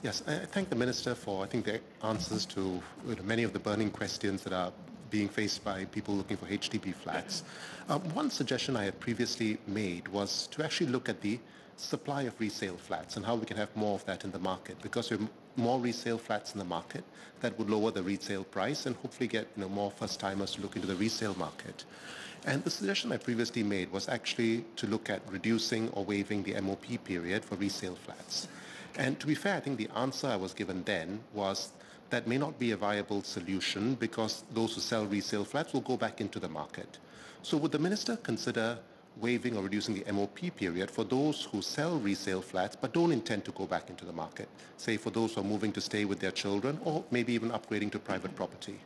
Yes, I thank the Minister for, I think, the answers to many of the burning questions that are being faced by people looking for HDB flats. Um, one suggestion I had previously made was to actually look at the supply of resale flats and how we can have more of that in the market because have more resale flats in the market that would lower the resale price and hopefully get you know, more first timers to look into the resale market. And the suggestion I previously made was actually to look at reducing or waiving the MOP period for resale flats. And to be fair, I think the answer I was given then was that may not be a viable solution because those who sell resale flats will go back into the market. So would the minister consider waiving or reducing the MOP period for those who sell resale flats but don't intend to go back into the market, say for those who are moving to stay with their children or maybe even upgrading to private property?